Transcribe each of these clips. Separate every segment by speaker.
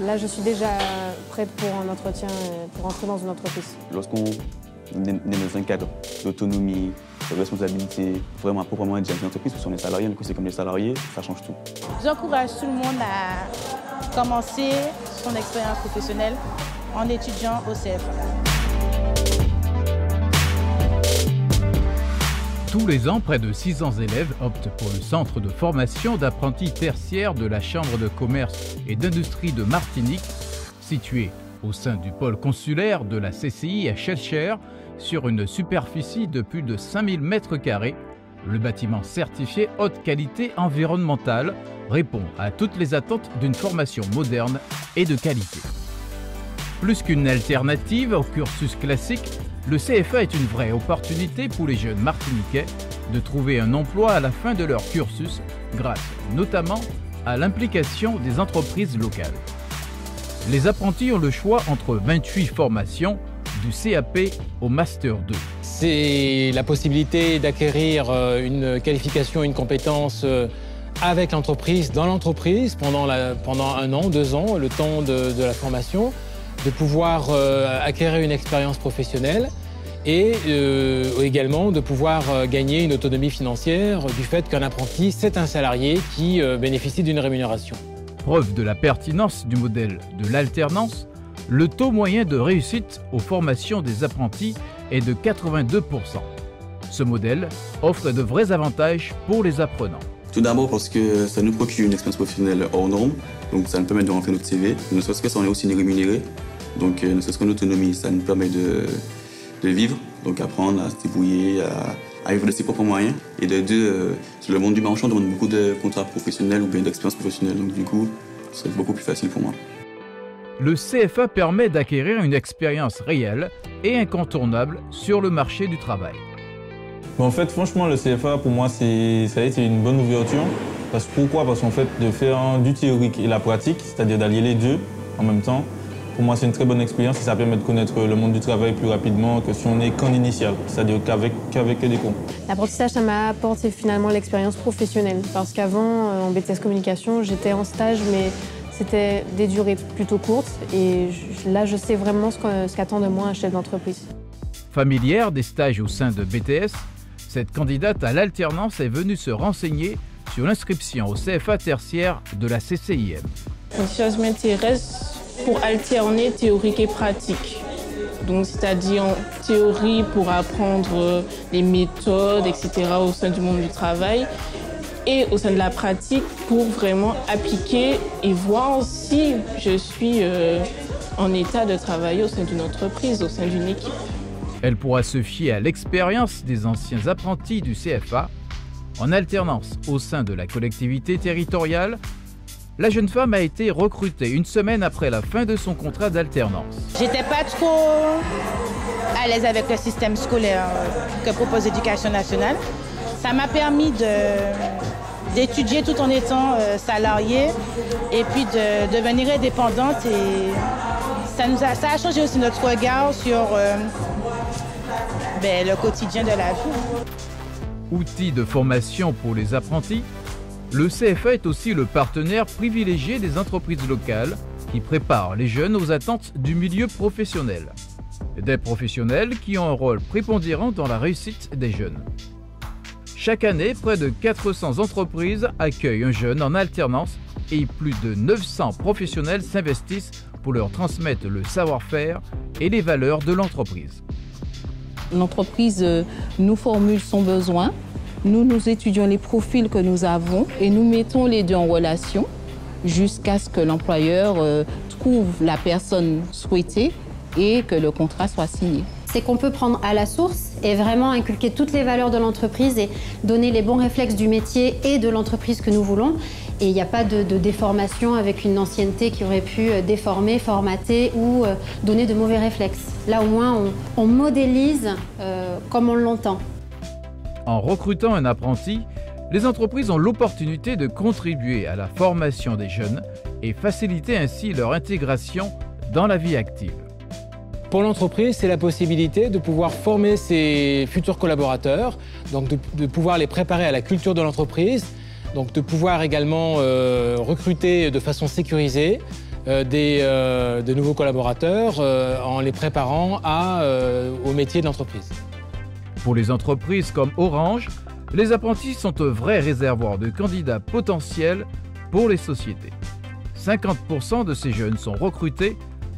Speaker 1: Là, je suis déjà prête pour un entretien, pour entrer dans une entreprise.
Speaker 2: Lorsqu'on est dans un cadre d'autonomie, de responsabilité, vraiment à proprement dire une entreprise, parce qu'on est salarié, mais que c'est comme les salariés, ça change tout.
Speaker 3: J'encourage tout le monde à commencer son expérience professionnelle en étudiant au CFA.
Speaker 4: Tous les ans, près de 600 élèves optent pour le centre de formation d'apprentis tertiaires de la Chambre de commerce et d'industrie de Martinique, situé au sein du pôle consulaire de la CCI à Schellcher, sur une superficie de plus de 5000 m2. Le bâtiment certifié haute qualité environnementale répond à toutes les attentes d'une formation moderne et de qualité. Plus qu'une alternative au cursus classique, le CFA est une vraie opportunité pour les jeunes martiniquais de trouver un emploi à la fin de leur cursus grâce notamment à l'implication des entreprises locales. Les apprentis ont le choix entre 28 formations du CAP au Master 2.
Speaker 5: C'est la possibilité d'acquérir euh, une qualification, une compétence euh, avec l'entreprise, dans l'entreprise, pendant, pendant, un an, deux ans, le temps de, de la formation de pouvoir euh, acquérir une expérience professionnelle et euh, également de pouvoir euh, gagner une autonomie financière du fait qu'un apprenti, c'est un salarié qui bénéficie d'une rémunération.
Speaker 4: Preuve de la pertinence du modèle de l'alternance, le taux moyen de réussite aux formations des apprentis est de 82%. Ce modèle offre de vrais avantages pour les apprenants.
Speaker 2: Tout d'abord parce que ça nous procure une expérience professionnelle hors norme, donc ça nous permet de rentrer notre CV, ne serait-ce que ça on est aussi rémunéré, donc, euh, ne serait-ce qu'en autonomie, ça nous permet de, vivre, donc apprendre à se débrouiller, à, vivre de ses propres moyens. Et de deux, euh, le monde du marchand demande beaucoup de contrats professionnels ou bien d'expérience professionnelle. Donc, du coup, c'est beaucoup plus facile pour moi.
Speaker 4: Le CFA permet d'acquérir une expérience réelle et incontournable sur le marché du travail.
Speaker 6: en fait, franchement, le CFA, pour moi, ça a été une bonne ouverture. Parce, pourquoi? Parce qu'en fait, de faire du théorique et la pratique, c'est-à-dire d'allier les deux en même temps, pour moi, c'est une très bonne expérience et ça permet de connaître le monde du travail plus rapidement que si on est qu'en initial, c'est-à-dire qu'avec des cours.
Speaker 1: L'apprentissage, ça m'a apporté finalement l'expérience professionnelle parce qu'avant, euh, en BTS communication, j'étais en stage, mais c'était des durées plutôt courtes et là, je sais vraiment ce qu'attend de moi un chef d'entreprise.
Speaker 4: Familière des stages au sein de BTS, cette candidate à l'alternance est venue se renseigner sur l'inscription au CFA tertiaire de la CCIM.
Speaker 7: L'apprentissage m'intéresse pour alterner théorique et pratique. Donc, c'est-à-dire théorie pour apprendre les méthodes, etc. au sein du monde du travail et au sein de la pratique pour vraiment appliquer et voir si je suis euh, en état de travailler au sein d'une entreprise, au sein d'une équipe.
Speaker 4: Elle pourra se fier à l'expérience des anciens apprentis du CFA en alternance au sein de la collectivité territoriale la jeune femme a été recrutée une semaine après la fin de son contrat d'alternance.
Speaker 3: J'étais pas trop à l'aise avec le système scolaire que propose l'éducation nationale. Ça m'a permis d'étudier tout en étant euh, salariée et puis de, devenir indépendante et ça, nous a, ça a changé aussi notre regard sur euh, ben, le quotidien de la vie.
Speaker 4: Outil de formation pour les apprentis, le CFA est aussi le partenaire privilégié des entreprises locales qui préparent les jeunes aux attentes du milieu professionnel. Des professionnels qui ont un rôle prépondérant dans la réussite des jeunes. Chaque année, près de 400 entreprises accueillent un jeune en alternance et plus de 900 professionnels s'investissent pour leur transmettre le savoir-faire et les valeurs de l'entreprise.
Speaker 8: L'entreprise euh, nous formule son besoin nous, nous étudions les profils que nous avons et nous mettons les deux en relation jusqu'à ce que l'employeur euh, trouve la personne souhaitée et que le contrat soit signé.
Speaker 9: C'est qu'on peut prendre à la source et vraiment inculquer toutes les valeurs de l'entreprise et donner les bons réflexes du métier et de l'entreprise que nous voulons. Et il n'y a pas de, déformation avec une ancienneté qui aurait pu euh, déformer, formater ou euh, donner de mauvais réflexes. Là au moins on, modélise comme on l'entend.
Speaker 4: En recrutant un apprenti, les entreprises ont l'opportunité de contribuer à la formation des jeunes et faciliter ainsi leur intégration dans la vie active.
Speaker 5: Pour l'entreprise, c'est la possibilité de pouvoir former ses futurs collaborateurs, donc de, pouvoir les préparer à la culture de l'entreprise, donc de pouvoir également euh, recruter de façon sécurisée, de nouveaux collaborateurs en les préparant au métier de l'entreprise.
Speaker 4: Pour les entreprises comme Orange, les apprentis sont un vrai réservoir de candidats potentiels pour les sociétés. 50% de ces jeunes sont recrutés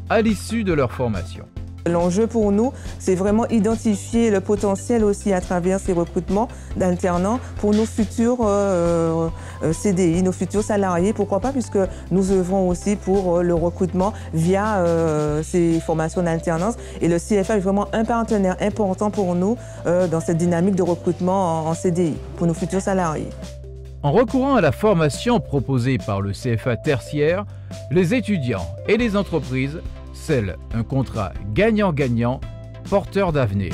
Speaker 4: à l'issue de leur formation.
Speaker 10: L'enjeu pour nous, c'est vraiment identifier le potentiel aussi à travers ces recrutements d'alternants pour nos futurs euh, euh, CDI, nos futurs salariés. Pourquoi pas, puisque nous œuvrons aussi pour euh, le recrutement via ces formations d'alternance. Et le CFA est vraiment un partenaire important pour nous dans cette dynamique de recrutement en CDI pour nos futurs salariés.
Speaker 4: En recourant à la formation proposée par le CFA tertiaire, les étudiants et les entreprises scellent un contrat gagnant-gagnant porteur d'avenir.